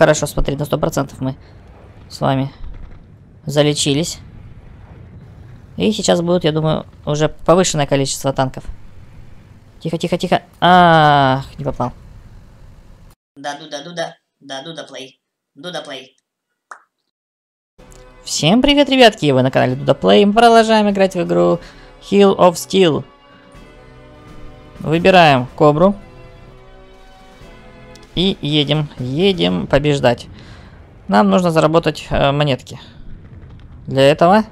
Хорошо, смотри, на 100% мы с вами залечились. И сейчас будет, я думаю, уже повышенное количество танков. Тихо, тихо, тихо. Ах, не попал. Да, дуда, дуда, да, дуда плей, дуда плей. Всем привет, ребятки! Вы на канале Дуда Play. Мы продолжаем играть в игру Hill of Steel. Выбираем Кобру. И едем, едем побеждать. Нам нужно заработать э, монетки. Для этого...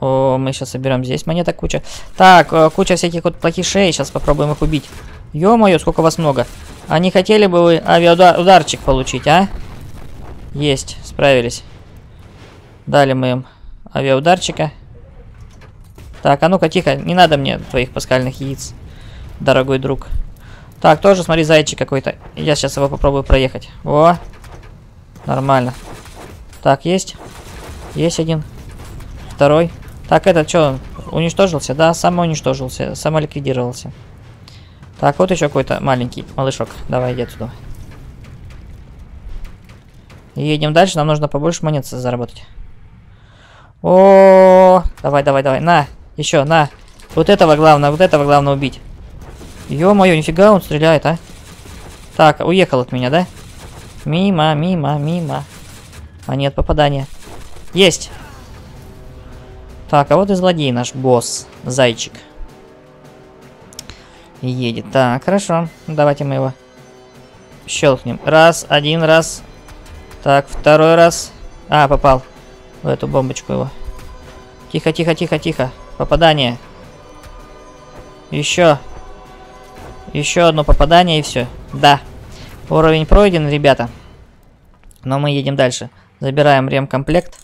О, мы сейчас соберем здесь монеток куча. Так, э, куча всяких вот плохишей. Сейчас попробуем их убить. Ё-моё, сколько вас много. А не хотели бы вы авиаударчик получить, а? Есть, справились. Дали мы им авиаударчика. Так, а ну-ка, тихо, не надо мне твоих паскальных яиц, дорогой друг. Так, тоже, смотри, зайчик какой-то. Я сейчас его попробую проехать. О, нормально. Так, есть. Есть один. Второй. Так, этот что, уничтожился? Да, самоуничтожился, самоликвидировался. Так, вот еще какой-то маленький малышок. Давай, иди отсюда. Едем дальше, нам нужно побольше монет заработать. О, давай, давай, давай, на, еще, на. Вот этого главное, вот этого главное убить. Ё-моё, нифига он стреляет, а? Так, уехал от меня, да? Мимо, мимо, мимо. А нет, попадания. Есть. Так, а вот и злодей наш босс, зайчик. Едет. Так, хорошо. Давайте мы его щелкнем. Раз, один раз. Так, второй раз. А, попал в эту бомбочку его. Тихо, тихо, тихо, тихо. Попадание. Еще. Еще одно попадание и все. Да. Уровень пройден, ребята. Но мы едем дальше. Забираем ремкомплект.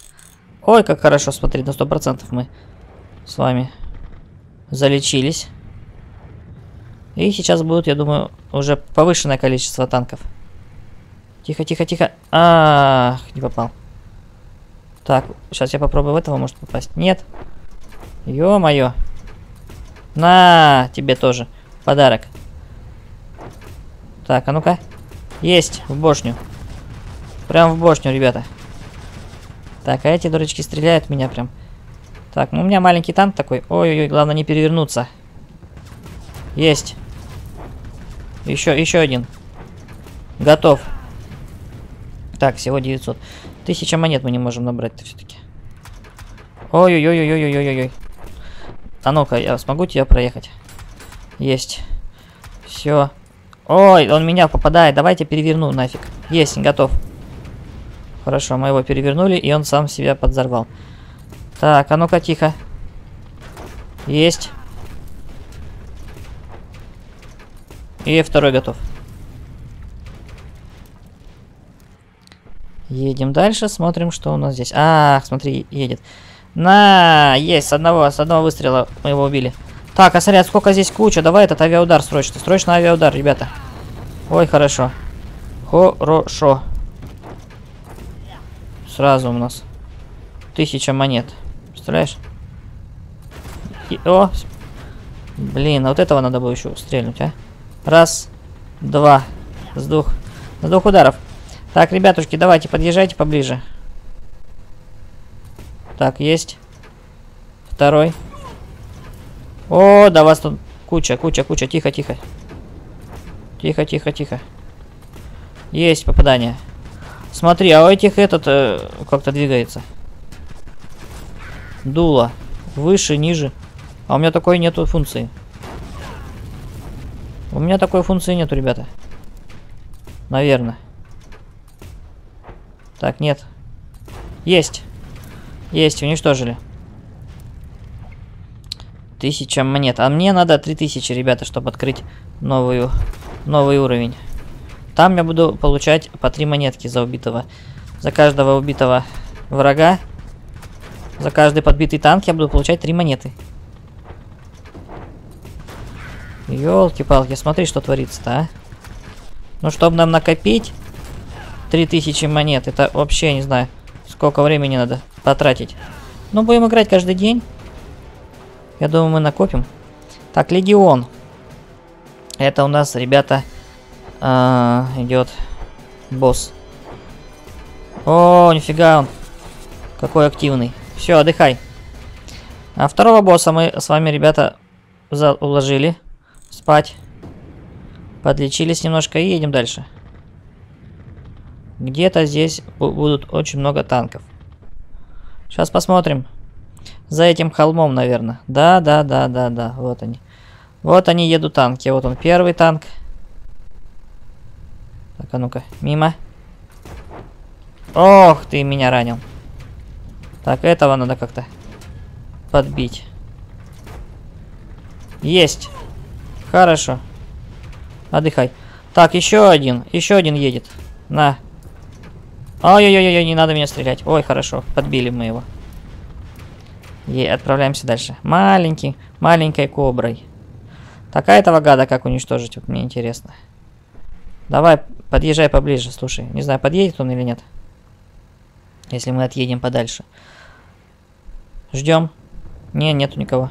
Ой, как хорошо, смотри, на 100% мы с вами залечились. И сейчас будет, я думаю, уже повышенное количество танков. Тихо, тихо, тихо. Ах, не попал. Так, сейчас я попробую в этого, может попасть. Нет. Ё-моё. На, тебе тоже. Подарок. Так, а ну-ка. Есть, в бошню. Прям в бошню, ребята. Так, а эти дурочки стреляют меня прям. Так, ну у меня маленький танк такой. Ой-ой-ой, главное не перевернуться. Есть. Еще, еще один. Готов. Так, всего 900. Тысяча монет мы не можем набрать-то все-таки. Ой-ой-ой-ой-ой-ой-ой. А ну-ка, я смогу тебя проехать? Есть. Все. Ой, он меня попадает. Давайте переверну нафиг. Есть, готов. Хорошо, мы его перевернули, и он сам себя подзорвал. Так, а ну-ка, тихо. Есть. И второй готов. Едем дальше, смотрим, что у нас здесь. Ах, смотри, едет. На, есть, с одного, с одного выстрела мы его убили. Так, а смотри, сколько здесь куча. Давай этот авиаудар срочно. Срочно авиаудар, ребята. Ой, хорошо. Хорошо. Сразу у нас тысяча монет. Представляешь? И, о! Блин, а вот этого надо было еще стрельнуть, а? Раз, два, с двух, с двух ударов. Так, ребятушки, давайте, подъезжайте поближе. Так, есть. Второй. О, да вас тут куча, куча, куча. Тихо, тихо. Тихо, тихо, тихо. Есть попадание. Смотри, а у этих этот э, как-то двигается. Дуло. Выше, ниже. А у меня такой нету функции. У меня такой функции нету, ребята. Наверное. Так, нет. Есть. Есть, уничтожили. Тысяча монет. А мне надо 3000, ребята, чтобы открыть новую, новый уровень. Там я буду получать по 3 монетки за убитого. За каждого убитого врага. За каждый подбитый танк я буду получать 3 монеты. Ёлки-палки, смотри, что творится-то, а. Ну, чтобы нам накопить 3000 монет. Это вообще, не знаю, сколько времени надо потратить. Ну, будем играть каждый день. Я думаю, мы накопим. Так, Легион. Это у нас, ребята, э, идет босс. О, нифига он. Какой активный. Все, отдыхай. А второго босса мы с вами, ребята, уложили спать. Подлечились немножко и едем дальше. Где-то здесь будут очень много танков. Сейчас посмотрим. За этим холмом, наверное. Да, да, да, да, да. Вот они. Вот они едут танки. Вот он первый танк. Так, а ну-ка, мимо. Ох, ты меня ранил. Так, этого надо как-то подбить. Есть. Хорошо. Отдыхай. Так, еще один. Еще один едет. На. Ой-ой-ой, не надо меня стрелять. Ой, хорошо. Подбили мы его. И отправляемся дальше. Маленький, маленькой коброй. Такая этого гада как уничтожить? Вот мне интересно. Давай, подъезжай поближе, слушай. Не знаю, подъедет он или нет. Если мы отъедем подальше. Ждем. Не, нету никого.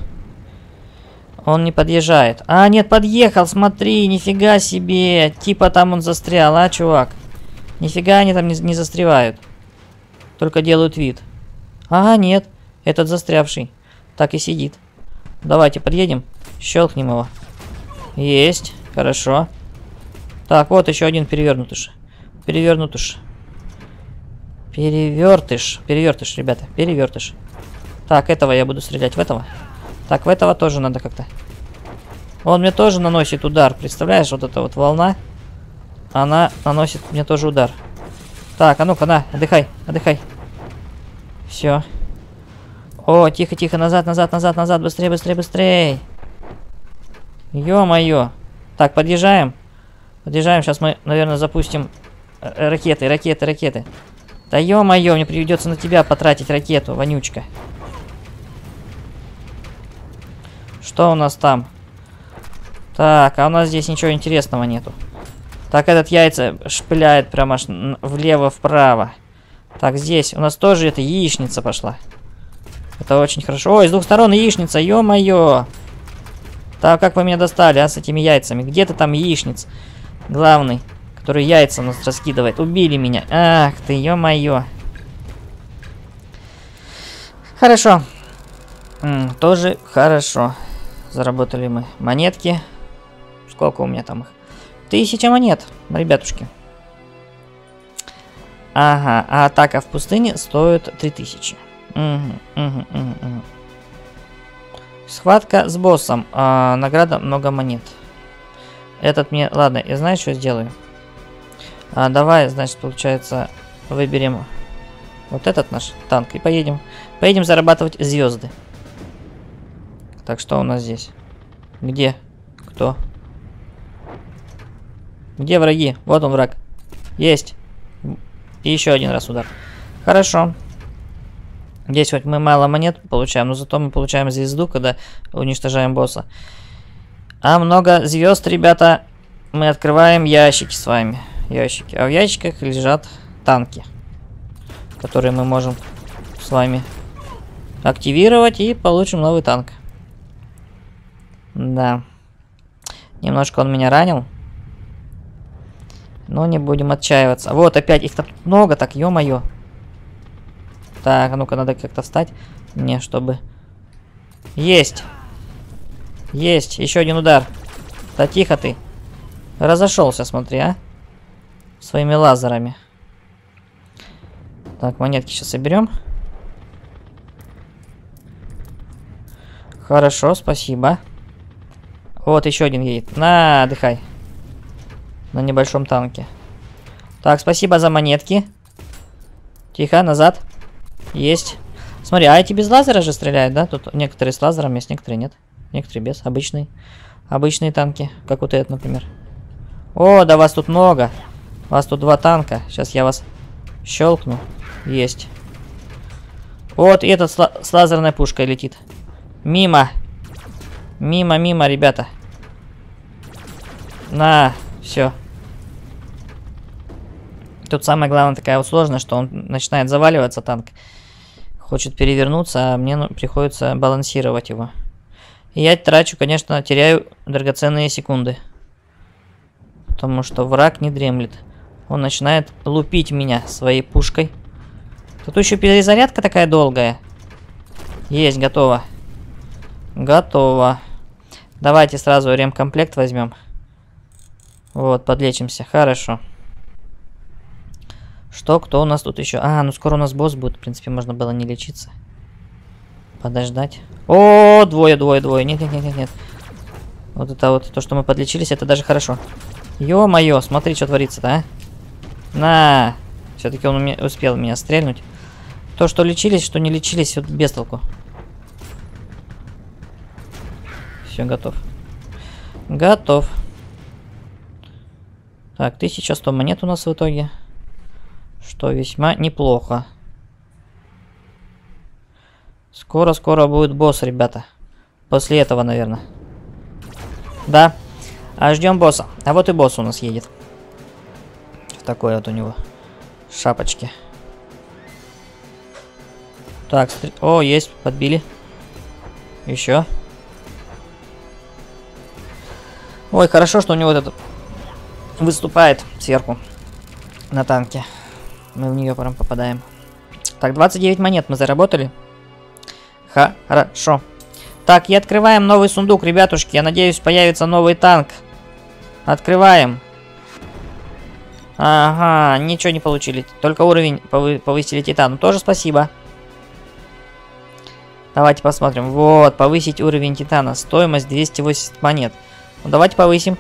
Он не подъезжает. А, нет, подъехал, смотри, нифига себе. Типа там он застрял, а, чувак? Нифига они там не, не застревают. Только делают вид. Ага, нет. Этот застрявший. Так и сидит. Давайте подъедем. Щелкнем его. Есть. Хорошо. Так, вот еще один перевернутыш. Перевернутыш. Перевертыш. Перевертыш, ребята. Перевертыш. Так, этого я буду стрелять. В этого. Так, в этого тоже надо как-то. Он мне тоже наносит удар. Представляешь, вот эта вот волна. Она наносит мне тоже удар. Так, а ну-ка, на, отдыхай, отдыхай. Все. О, тихо, тихо, назад, назад, назад, назад, быстрее, быстрее, быстрее. Ё-моё. Так, подъезжаем. Подъезжаем, сейчас мы, наверное, запустим э, ракеты, ракеты, ракеты. Да ё-моё, мне придется на тебя потратить ракету, вонючка. Что у нас там? Так, а у нас здесь ничего интересного нету. Так, этот яйца шпыляет прямо аж влево-вправо. Так, здесь у нас тоже эта яичница пошла. Это очень хорошо. Ой, с двух сторон яичница, ё-моё. Так, как вы меня достали, а, с этими яйцами? Где ты там яичниц? Главный, который яйца у нас раскидывает. Убили меня. Ах ты, ё-моё. Хорошо. М -м, тоже хорошо. Заработали мы монетки. Сколько у меня там их? Тысяча монет, ребятушки. Ага, а атака в пустыне стоит 3000. Схватка с боссом. А, награда много монет. Этот мне... Ладно, я знаю, что сделаю. А, давай, значит, получается, выберем вот этот наш танк и поедем. Поедем зарабатывать звезды. Так, что у нас здесь? Где? Кто? Где враги? Вот он враг. Есть. И еще один раз удар. Хорошо. Здесь хоть мы мало монет получаем, но зато мы получаем звезду, когда уничтожаем босса. А много звезд, ребята, мы открываем ящики с вами. Ящики. А в ящиках лежат танки, которые мы можем с вами активировать и получим новый танк. Да. Немножко он меня ранил. Но не будем отчаиваться. Вот опять их там много, так, ё-моё. Так, ну-ка, надо как-то встать. Не, чтобы... Есть! Есть! Еще один удар. Да тихо ты. Разошелся, смотри, а. Своими лазерами. Так, монетки сейчас соберем. Хорошо, спасибо. Вот еще один едет. На, отдыхай. На небольшом танке. Так, спасибо за монетки. Тихо, назад. Есть. Смотри, а эти без лазера же стреляют, да? Тут некоторые с лазером есть, некоторые нет. Некоторые без. Обычные. Обычные танки. Как вот этот, например. О, да вас тут много. Вас тут два танка. Сейчас я вас щелкну. Есть. Вот, и этот с, с лазерной пушкой летит. Мимо. Мимо, мимо, ребята. На, все. Тут самое главное такая вот сложность, что он начинает заваливаться, танк хочет перевернуться, а мне ну, приходится балансировать его. И я трачу, конечно, теряю драгоценные секунды. Потому что враг не дремлет. Он начинает лупить меня своей пушкой. Тут еще перезарядка такая долгая. Есть, готово. Готово. Давайте сразу ремкомплект возьмем. Вот, подлечимся. Хорошо. Что, кто у нас тут еще? А, ну скоро у нас босс будет. В принципе, можно было не лечиться. Подождать. О, двое, двое, двое. Нет, нет, нет, нет. Вот это вот, то, что мы подлечились, это даже хорошо. Ё-моё, смотри, что творится-то, а. На. Все-таки он успел меня стрельнуть. То, что лечились, что не лечились, вот без толку. Все, готов. Готов. Так, 1100 монет у нас в итоге. Что весьма неплохо. Скоро-скоро будет босс, ребята. После этого, наверное. Да. А ждем босса. А вот и босс у нас едет. В такой вот у него шапочке. Так, стр... о, есть, подбили. Еще. Ой, хорошо, что у него этот выступает сверху на танке. Мы в нее прям попадаем. Так, 29 монет мы заработали. Хорошо. Так, и открываем новый сундук, ребятушки. Я надеюсь, появится новый танк. Открываем. Ага, ничего не получили. Только уровень повы повысили титану. Тоже спасибо. Давайте посмотрим. Вот, повысить уровень титана. Стоимость 280 монет. Ну, давайте повысим.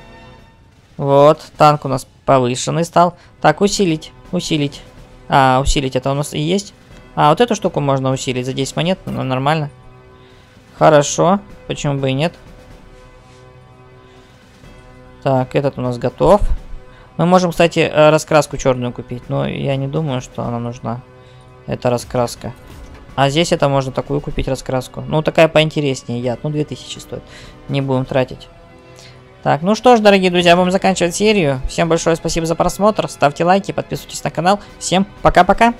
Вот, танк у нас повышенный стал. Так, усилить, усилить. А, усилить это у нас и есть. А, вот эту штуку можно усилить за 10 монет, ну, нормально. Хорошо, почему бы и нет. Так, этот у нас готов. Мы можем, кстати, э, раскраску черную купить, но я не думаю, что она нужна. Это раскраска. А здесь это можно такую купить раскраску. Ну, такая поинтереснее яд. Ну, 2000 стоит. Не будем тратить. Так, ну что ж, дорогие друзья, будем заканчивать серию. Всем большое спасибо за просмотр. Ставьте лайки, подписывайтесь на канал. Всем пока-пока.